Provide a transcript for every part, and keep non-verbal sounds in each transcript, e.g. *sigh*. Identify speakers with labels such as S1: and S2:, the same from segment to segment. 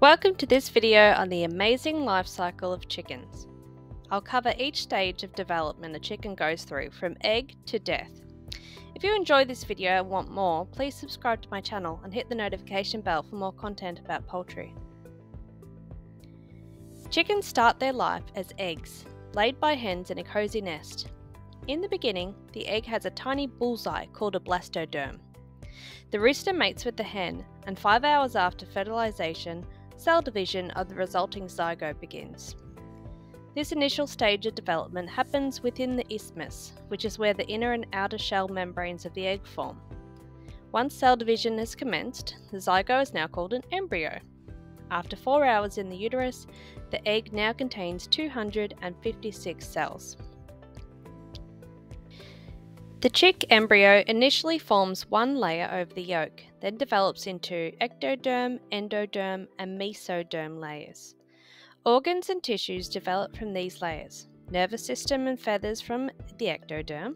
S1: Welcome to this video on the amazing life cycle of chickens. I'll cover each stage of development a chicken goes through from egg to death. If you enjoy this video and want more, please subscribe to my channel and hit the notification bell for more content about poultry. Chickens start their life as eggs, laid by hens in a cosy nest. In the beginning, the egg has a tiny bullseye called a blastoderm. The rooster mates with the hen, and five hours after fertilization, cell division of the resulting zygote begins. This initial stage of development happens within the isthmus, which is where the inner and outer shell membranes of the egg form. Once cell division has commenced, the zygote is now called an embryo. After four hours in the uterus, the egg now contains 256 cells. The chick embryo initially forms one layer over the yolk, then develops into ectoderm, endoderm, and mesoderm layers. Organs and tissues develop from these layers nervous system and feathers from the ectoderm,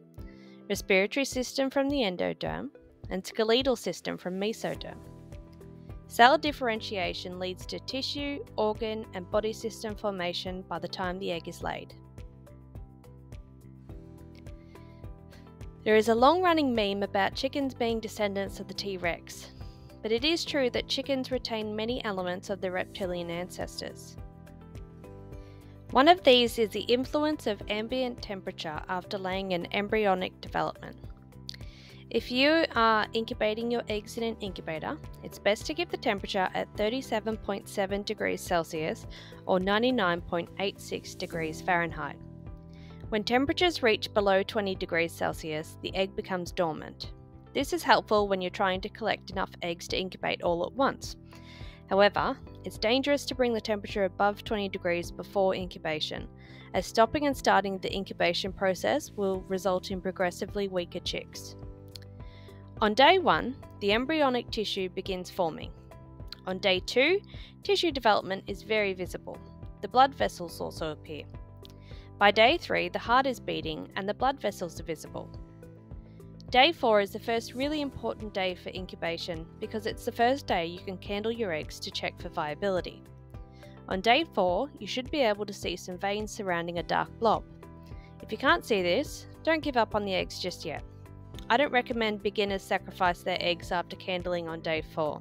S1: respiratory system from the endoderm, and skeletal system from mesoderm. Cell differentiation leads to tissue, organ, and body system formation by the time the egg is laid. There is a long running meme about chickens being descendants of the T Rex, but it is true that chickens retain many elements of their reptilian ancestors. One of these is the influence of ambient temperature after laying an embryonic development. If you are incubating your eggs in an incubator, it's best to keep the temperature at 37.7 degrees Celsius or 99.86 degrees Fahrenheit. When temperatures reach below 20 degrees Celsius, the egg becomes dormant. This is helpful when you're trying to collect enough eggs to incubate all at once. However, it's dangerous to bring the temperature above 20 degrees before incubation, as stopping and starting the incubation process will result in progressively weaker chicks. On day 1, the embryonic tissue begins forming. On day 2, tissue development is very visible. The blood vessels also appear. By day 3, the heart is beating and the blood vessels are visible. Day 4 is the first really important day for incubation because it's the first day you can candle your eggs to check for viability. On day 4, you should be able to see some veins surrounding a dark blob. If you can't see this, don't give up on the eggs just yet. I don't recommend beginners sacrifice their eggs after candling on day 4.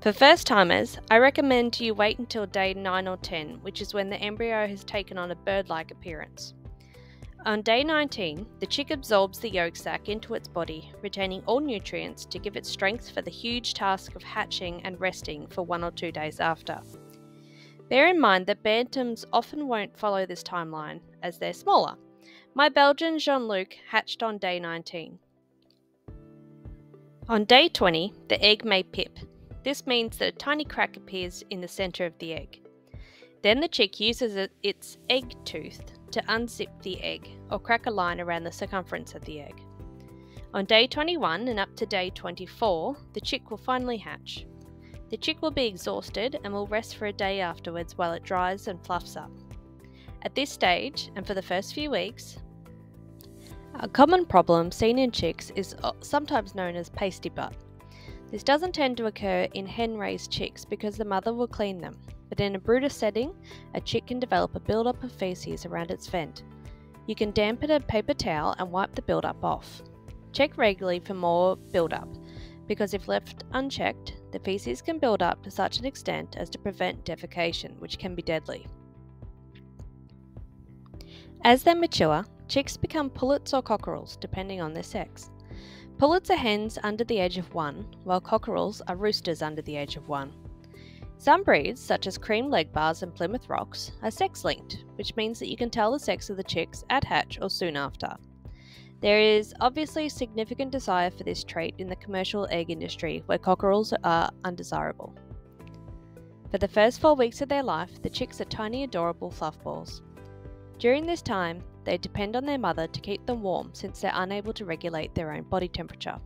S1: For first timers, I recommend you wait until day 9 or 10, which is when the embryo has taken on a bird like appearance. On day 19, the chick absorbs the yolk sac into its body, retaining all nutrients to give it strength for the huge task of hatching and resting for one or two days after. Bear in mind that bantams often won't follow this timeline, as they're smaller. My Belgian Jean Luc hatched on day 19. On day 20, the egg may pip, this means that a tiny crack appears in the center of the egg. Then the chick uses its egg tooth to unzip the egg or crack a line around the circumference of the egg. On day 21 and up to day 24, the chick will finally hatch. The chick will be exhausted and will rest for a day afterwards while it dries and fluffs up. At this stage, and for the first few weeks, a common problem seen in chicks is uh, sometimes known as pasty butt. This doesn't tend to occur in hen raised chicks because the mother will clean them, but in a brooder setting, a chick can develop a buildup of feces around its vent. You can dampen a paper towel and wipe the buildup off. Check regularly for more buildup, because if left unchecked, the feces can build up to such an extent as to prevent defecation, which can be deadly. As they mature, chicks become pullets or cockerels, depending on their sex. Pullets are hens under the age of one, while cockerels are roosters under the age of one. Some breeds, such as cream leg bars and Plymouth rocks, are sex linked, which means that you can tell the sex of the chicks at hatch or soon after. There is obviously significant desire for this trait in the commercial egg industry, where cockerels are undesirable. For the first four weeks of their life, the chicks are tiny, adorable fluff balls. During this time, they depend on their mother to keep them warm since they're unable to regulate their own body temperature.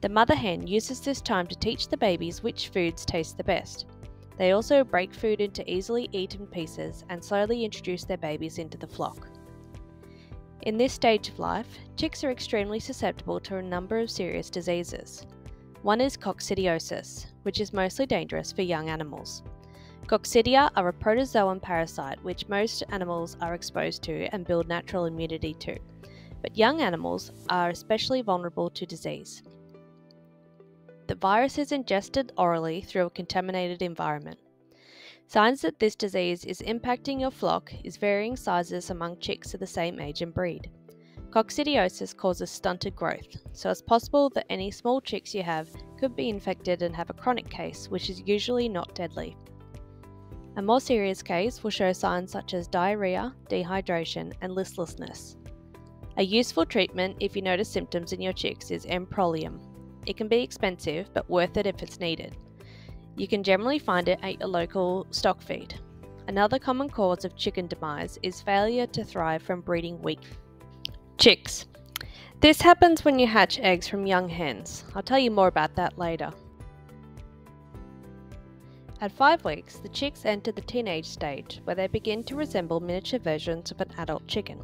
S1: The mother hen uses this time to teach the babies which foods taste the best. They also break food into easily eaten pieces and slowly introduce their babies into the flock. In this stage of life, chicks are extremely susceptible to a number of serious diseases. One is coccidiosis, which is mostly dangerous for young animals. Coccidia are a protozoan parasite which most animals are exposed to and build natural immunity to, but young animals are especially vulnerable to disease. The virus is ingested orally through a contaminated environment. Signs that this disease is impacting your flock is varying sizes among chicks of the same age and breed. Coccidiosis causes stunted growth, so it's possible that any small chicks you have could be infected and have a chronic case, which is usually not deadly. A more serious case will show signs such as diarrhea, dehydration, and listlessness. A useful treatment if you notice symptoms in your chicks is Amprolium. It can be expensive, but worth it if it's needed. You can generally find it at your local stock feed. Another common cause of chicken demise is failure to thrive from breeding weak chicks. This happens when you hatch eggs from young hens. I'll tell you more about that later. At 5 weeks, the chicks enter the teenage stage where they begin to resemble miniature versions of an adult chicken.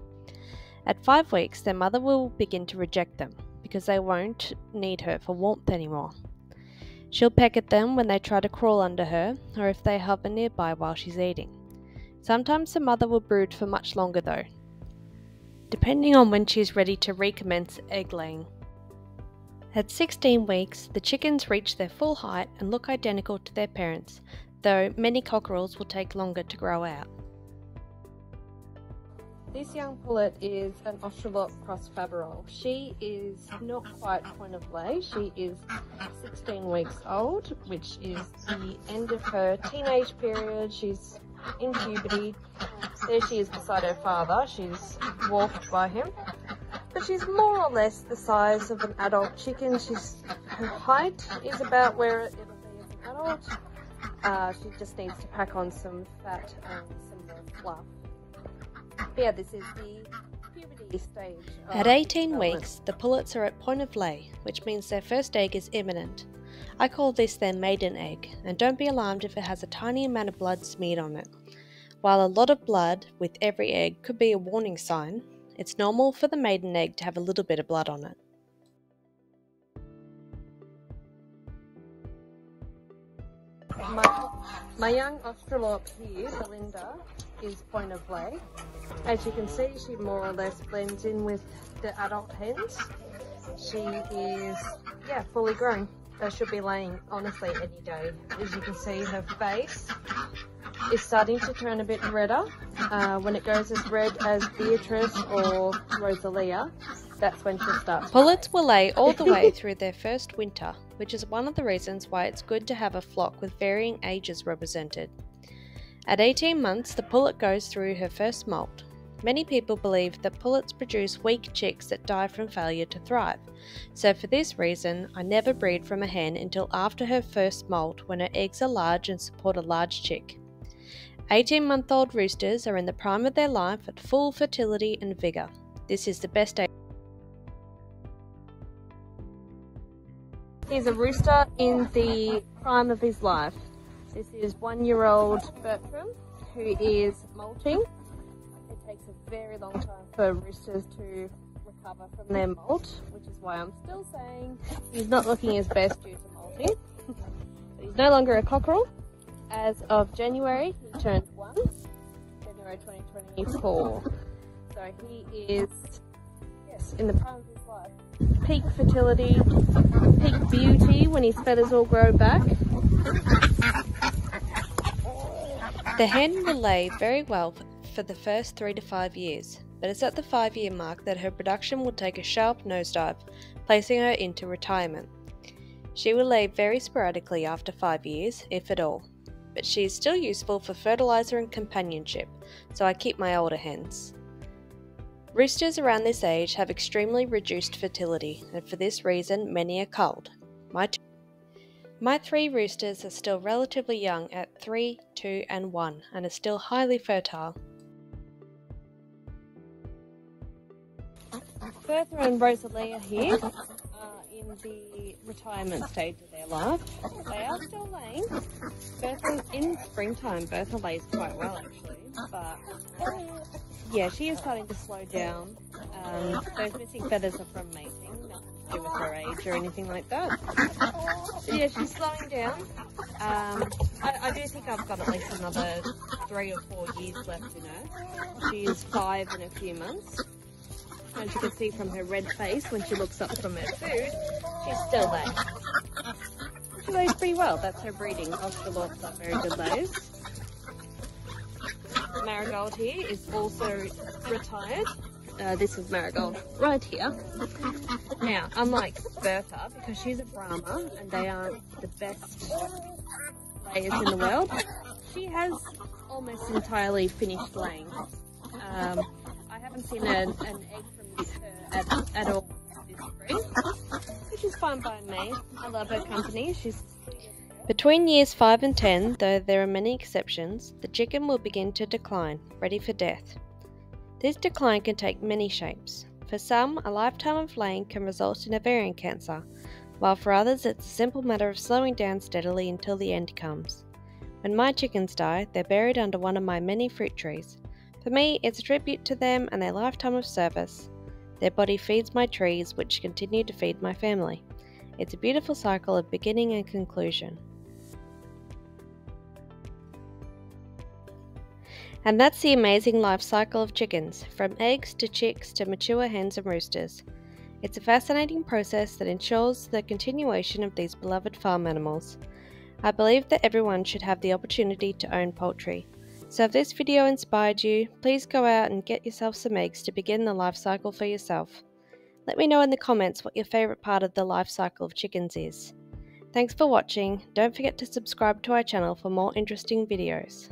S1: At 5 weeks, their mother will begin to reject them because they won't need her for warmth anymore. She'll peck at them when they try to crawl under her or if they hover nearby while she's eating. Sometimes the mother will brood for much longer though, depending on when she is ready to recommence egg laying. At 16 weeks, the chickens reach their full height and look identical to their parents, though many cockerels will take longer to grow out. This young pullet is an Australorp cross Faverolle. She is not quite point of lay. She is 16 weeks old, which is the end of her teenage period. She's in puberty. There she is beside her father. She's dwarfed by him. But she's more or less the size of an adult chicken. She's her height is about where it'll be as an adult. Uh, she just needs to pack on some fat and some more fluff. But yeah, this is the puberty stage. At 18 weeks, the pullets are at point of lay, which means their first egg is imminent. I call this their maiden egg, and don't be alarmed if it has a tiny amount of blood smeared on it. While a lot of blood with every egg could be a warning sign, it's normal for the maiden egg to have a little bit of blood on it. My, my young Australorp here, Belinda, is point of lay. As you can see, she more or less blends in with the adult hens. She is, yeah, fully grown. They should be laying, honestly, any day. As you can see, her face is starting to turn a bit redder. Uh, when it goes as red as Beatrice or Rosalia, that's when she'll start. Pullets will lay all the way *laughs* through their first winter, which is one of the reasons why it's good to have a flock with varying ages represented. At 18 months, the pullet goes through her first molt. Many people believe that pullets produce weak chicks that die from failure to thrive, so for this reason, I never breed from a hen until after her first molt when her eggs are large and support a large chick. 18 month old roosters are in the prime of their life at full fertility and vigour. This is the best age. He's a rooster in the prime of his life. This is one year old Bertram who is molting. It takes a very long time for roosters to recover from their molt, which is why I'm still saying he's not looking his best due to molting. he's no longer a cockerel as of January, he turned one, January 2024. So he is, yes, in the prime of his life. Peak fertility, peak beauty when his feathers all grow back. The hen will lay very well for the first three to five years, but it's at the five year mark that her production will take a sharp nosedive, placing her into retirement. She will lay very sporadically after five years, if at all but she is still useful for fertilizer and companionship, so I keep my older hens. Roosters around this age have extremely reduced fertility, and for this reason, many are culled. My, my three roosters are still relatively young at 3, 2, and 1, and are still highly fertile. Bertha and Rosalia here in the retirement stage of their life. They are still laying. Bertha, in springtime, Bertha lays quite well actually, but yeah, she is starting to slow down. Um, those missing feathers are from mating. to do with her age or anything like that. Yeah, she's slowing down. Um, I, I, do think I've got at least another three or four years left in her. She is five in a few months. As you can see from her red face when she looks up from her food, she's still there. She lays pretty well, that's her breeding. Australorps are very good layers. Marigold here is also retired. Uh, this is Marigold right here. Now, unlike Bertha, because she's a Brahma and they aren't the best layers in the world, she has almost entirely finished laying. Um, I haven't seen an, an egg at, at all this spring, which is fine by me. I love her company. She's between years 5 and 10, though there are many exceptions, the chicken will begin to decline, ready for death. This decline can take many shapes. For some, a lifetime of laying can result in ovarian cancer, while for others it's a simple matter of slowing down steadily until the end comes. When my chickens die, they're buried under one of my many fruit trees. For me, it's a tribute to them and their lifetime of service. Their body feeds my trees, which continue to feed my family. It's a beautiful cycle of beginning and conclusion. And that's the amazing life cycle of chickens, from eggs to chicks to mature hens and roosters. It's a fascinating process that ensures the continuation of these beloved farm animals. I believe that everyone should have the opportunity to own poultry. So if this video inspired you, please go out and get yourself some eggs to begin the life cycle for yourself. Let me know in the comments what your favourite part of the life cycle of chickens is. Thanks for watching, don't forget to subscribe to our channel for more interesting videos.